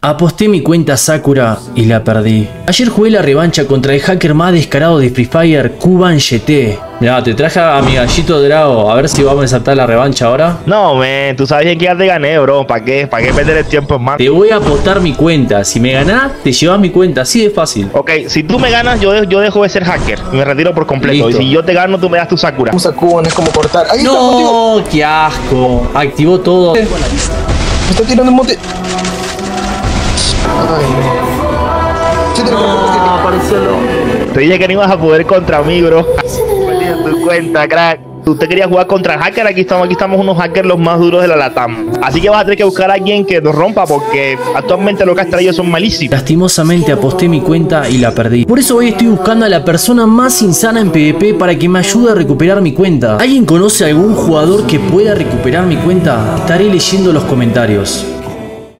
Aposté mi cuenta Sakura y la perdí. Ayer jugué la revancha contra el hacker más descarado de Free Fire, Kuban GT. Mirá, te traje a mi gallito Drago, a ver si vamos a saltar la revancha ahora. No, men, tú sabes que ya te gané, bro. ¿Para qué? ¿Para qué perder el tiempo más? Te voy a apostar mi cuenta. Si me ganás, te llevas mi cuenta. Así de fácil. Ok, si tú me ganas, yo, yo dejo de ser hacker. Me retiro por completo. Listo. Y si yo te gano, tú me das tu Sakura. Un Sakuban es como cortar. Ahí. No, qué asco. Activó todo. Me está tirando el monte. Te lo Te dije que no ibas a poder contra mí, bro. Tu cuenta, crack. Usted quería jugar contra el hacker, aquí estamos, aquí estamos unos hackers los más duros de la Latam. Así que vas a tener que buscar a alguien que nos rompa porque actualmente los que has traído son malísimos. Lastimosamente aposté mi cuenta y la perdí. Por eso hoy estoy buscando a la persona más insana en PvP para que me ayude a recuperar mi cuenta. ¿Alguien conoce algún jugador que pueda recuperar mi cuenta? Estaré leyendo los comentarios.